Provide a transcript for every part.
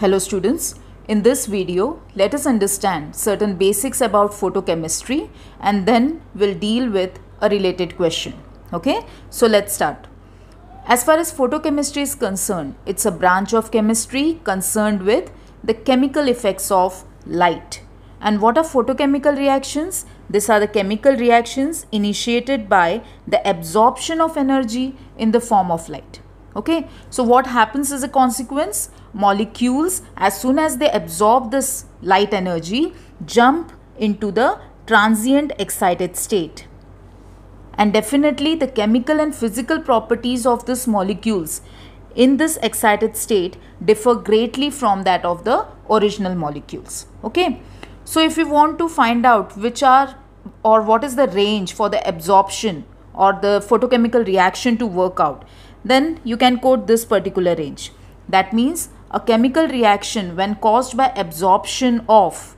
Hello students, in this video let us understand certain basics about photochemistry and then we'll deal with a related question. Okay, so let's start. As far as photochemistry is concerned, it's a branch of chemistry concerned with the chemical effects of light. And what are photochemical reactions? These are the chemical reactions initiated by the absorption of energy in the form of light. Okay, so what happens as a consequence? Molecules, as soon as they absorb this light energy, jump into the transient excited state. And definitely the chemical and physical properties of these molecules in this excited state differ greatly from that of the original molecules. Okay. So if you want to find out which are or what is the range for the absorption or the photochemical reaction to work out, then you can quote this particular range. That means a chemical reaction when caused by absorption of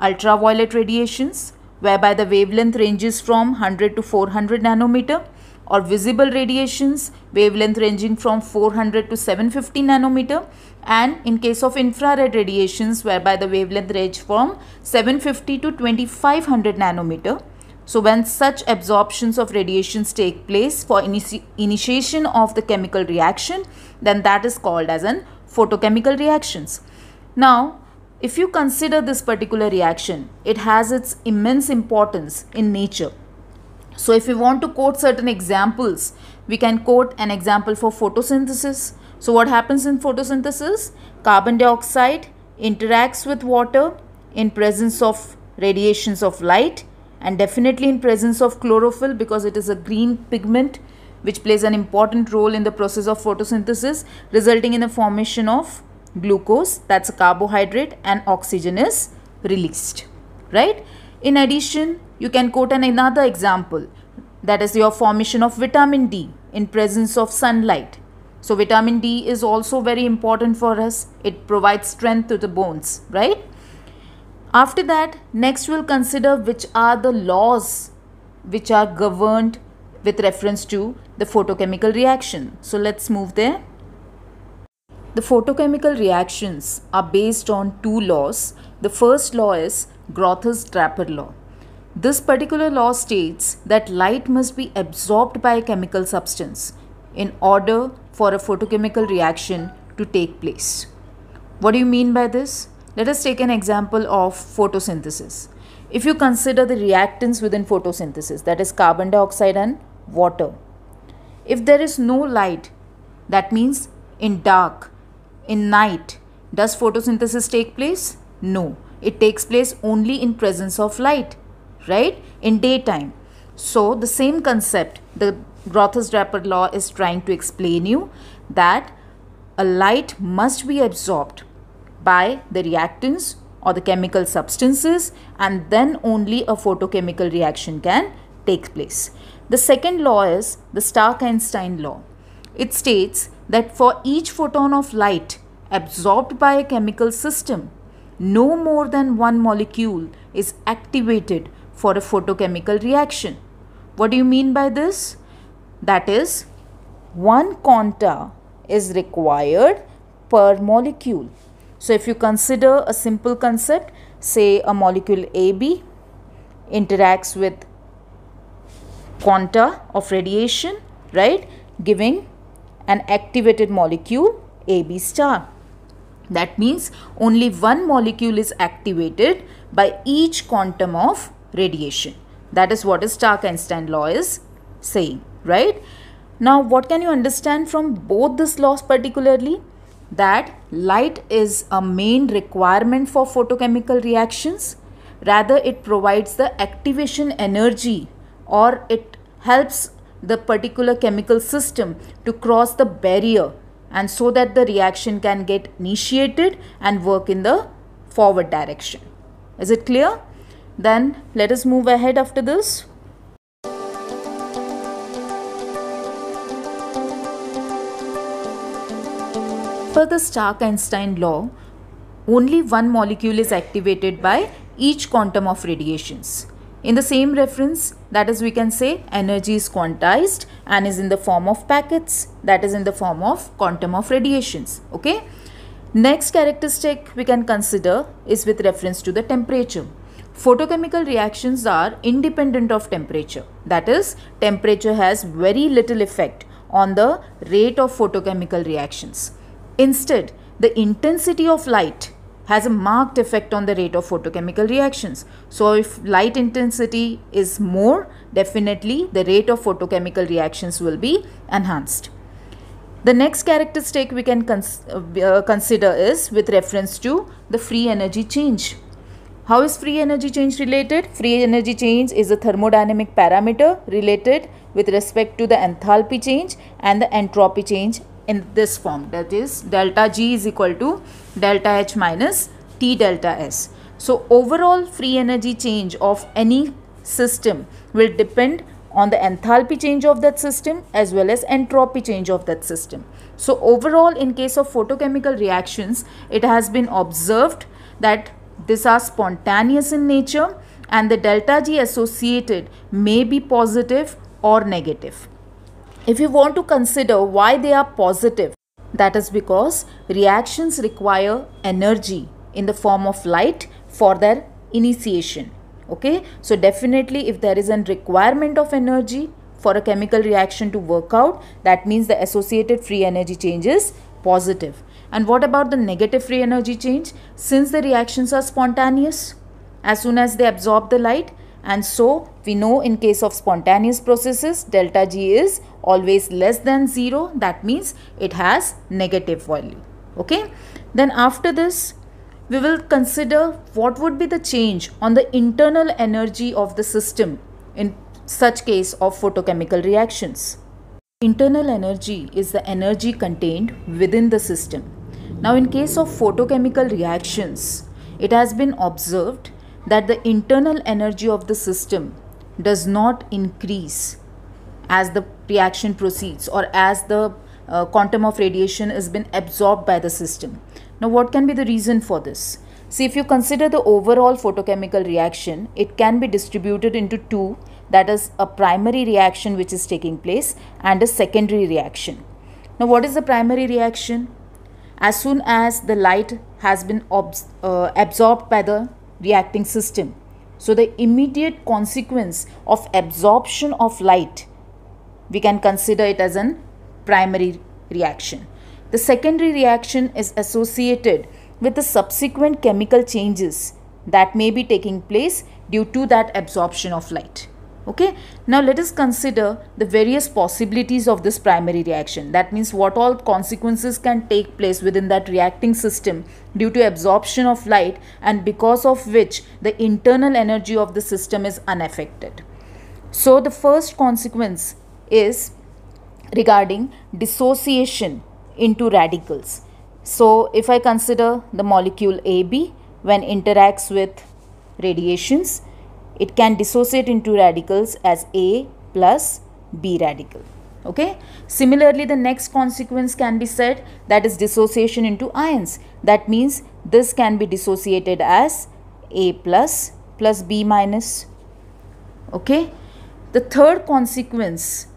ultraviolet radiations whereby the wavelength ranges from 100 to 400 nanometer or visible radiations wavelength ranging from 400 to 750 nanometer and in case of infrared radiations whereby the wavelength range from 750 to 2500 nanometer. So when such absorptions of radiations take place for initi initiation of the chemical reaction then that is called as an photochemical reactions. Now if you consider this particular reaction, it has its immense importance in nature. So if we want to quote certain examples, we can quote an example for photosynthesis. So what happens in photosynthesis? Carbon dioxide interacts with water in presence of radiations of light and definitely in presence of chlorophyll because it is a green pigment which plays an important role in the process of photosynthesis resulting in the formation of glucose that's a carbohydrate and oxygen is released right? In addition you can quote an another example that is your formation of vitamin D in presence of sunlight. So vitamin D is also very important for us. It provides strength to the bones right after that next we'll consider which are the laws which are governed with reference to the photochemical reaction so let's move there the photochemical reactions are based on two laws. The first law is Grotthus-Draper law. This particular law states that light must be absorbed by a chemical substance in order for a photochemical reaction to take place. What do you mean by this? Let us take an example of photosynthesis. If you consider the reactants within photosynthesis, that is carbon dioxide and water. If there is no light, that means in dark, in night, does photosynthesis take place? No. It takes place only in presence of light, right? In daytime. So, the same concept, the Grotthus-Draper law is trying to explain you that a light must be absorbed by the reactants or the chemical substances and then only a photochemical reaction can take place. The second law is the Stark-Einstein law. It states that for each photon of light absorbed by a chemical system, no more than one molecule is activated for a photochemical reaction. What do you mean by this? That is, one quanta is required per molecule. So, if you consider a simple concept, say a molecule AB interacts with quanta of radiation, right, giving an activated molecule AB star. That means only one molecule is activated by each quantum of radiation. That is what a Stark-Einstein law is saying, right? Now, what can you understand from both these laws particularly? That light is a main requirement for photochemical reactions. Rather, it provides the activation energy or it helps the particular chemical system to cross the barrier and so that the reaction can get initiated and work in the forward direction. Is it clear? Then let us move ahead after this. Per the Stark-Einstein law, only one molecule is activated by each quantum of radiations. In the same reference, that is we can say energy is quantized and is in the form of packets that is in the form of quantum of radiations. Okay. Next characteristic we can consider is with reference to the temperature. Photochemical reactions are independent of temperature. That is, temperature has very little effect on the rate of photochemical reactions. Instead, the intensity of light has a marked effect on the rate of photochemical reactions. So, if light intensity is more, definitely the rate of photochemical reactions will be enhanced. The next characteristic we can cons uh, consider is with reference to the free energy change. How is free energy change related? Free energy change is a thermodynamic parameter related with respect to the enthalpy change and the entropy change in this form that is delta G is equal to delta H minus T delta S. So overall free energy change of any system will depend on the enthalpy change of that system as well as entropy change of that system. So overall in case of photochemical reactions it has been observed that these are spontaneous in nature and the delta G associated may be positive or negative. If you want to consider why they are positive, that is because reactions require energy in the form of light for their initiation. Okay? So definitely if there is a requirement of energy for a chemical reaction to work out that means the associated free energy change is positive. And what about the negative free energy change? Since the reactions are spontaneous as soon as they absorb the light and so we know in case of spontaneous processes delta G is always less than 0 that means it has negative value okay then after this we will consider what would be the change on the internal energy of the system in such case of photochemical reactions. Internal energy is the energy contained within the system. Now in case of photochemical reactions, it has been observed that the internal energy of the system does not increase as the reaction proceeds or as the uh, quantum of radiation has been absorbed by the system. Now what can be the reason for this? See if you consider the overall photochemical reaction, it can be distributed into two that is a primary reaction which is taking place and a secondary reaction. Now what is the primary reaction? As soon as the light has been uh, absorbed by the reacting system. So the immediate consequence of absorption of light, we can consider it as an primary reaction. The secondary reaction is associated with the subsequent chemical changes that may be taking place due to that absorption of light. Okay, now let us consider the various possibilities of this primary reaction. That means what all consequences can take place within that reacting system due to absorption of light and because of which the internal energy of the system is unaffected. So the first consequence is regarding dissociation into radicals. So if I consider the molecule AB when interacts with radiations, it can dissociate into radicals as A plus B radical. Okay. Similarly, the next consequence can be said that is dissociation into ions. That means this can be dissociated as A plus plus B minus. Okay. The third consequence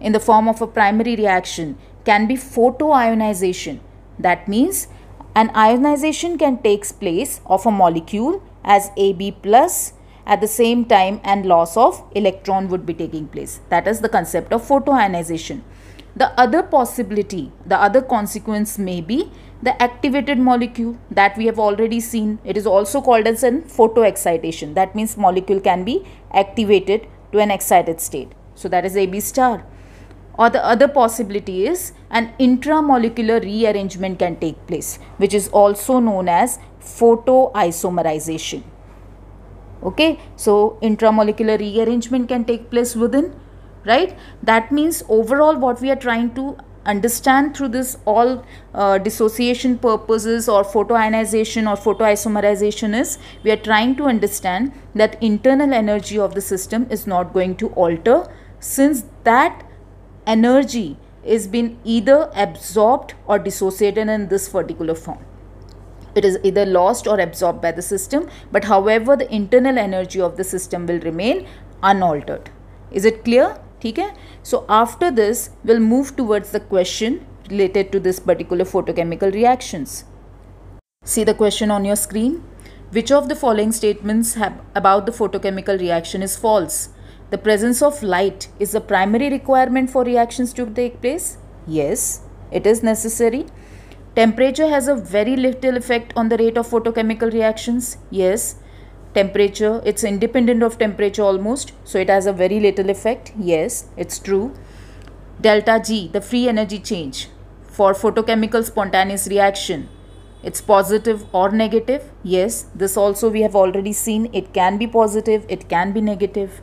in the form of a primary reaction can be photoionization. That means an ionization can take place of a molecule as Ab plus at the same time and loss of electron would be taking place. That is the concept of photoionization. The other possibility, the other consequence may be the activated molecule that we have already seen. It is also called as an photoexcitation. That means molecule can be activated to an excited state. So that is AB star or the other possibility is an intramolecular rearrangement can take place which is also known as photoisomerization okay so intramolecular rearrangement can take place within right that means overall what we are trying to understand through this all uh, dissociation purposes or photoionization or photoisomerization is we are trying to understand that internal energy of the system is not going to alter since that energy is being either absorbed or dissociated in this particular form. It is either lost or absorbed by the system, but however, the internal energy of the system will remain unaltered. Is it clear? Okay? So, after this, we'll move towards the question related to this particular photochemical reactions. See the question on your screen. Which of the following statements about the photochemical reaction is false? The presence of light is the primary requirement for reactions to take place? Yes, it is necessary. Temperature has a very little effect on the rate of photochemical reactions? Yes. Temperature, it's independent of temperature almost, so it has a very little effect? Yes, it's true. Delta G, the free energy change for photochemical spontaneous reaction, it's positive or negative yes this also we have already seen it can be positive it can be negative.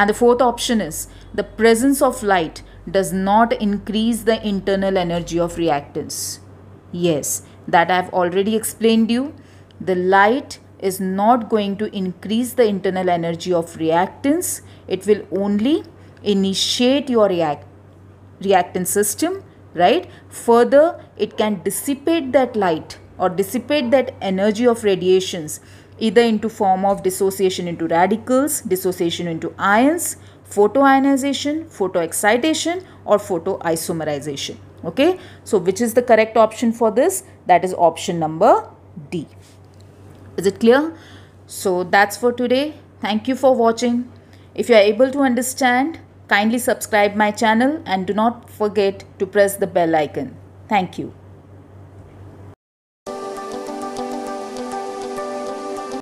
and the fourth option is the presence of light does not increase the internal energy of reactants yes that i have already explained you. The light is not going to increase the internal energy of reactants. It will only initiate your react reactant system right? Further it can dissipate that light or dissipate that energy of radiations either into form of dissociation into radicals, dissociation into ions, photoionization, photoexcitation or photoisomerization. Okay. So, which is the correct option for this? That is option number D. Is it clear? So, that's for today. Thank you for watching. If you are able to understand, kindly subscribe my channel and do not forget to press the bell icon. Thank you.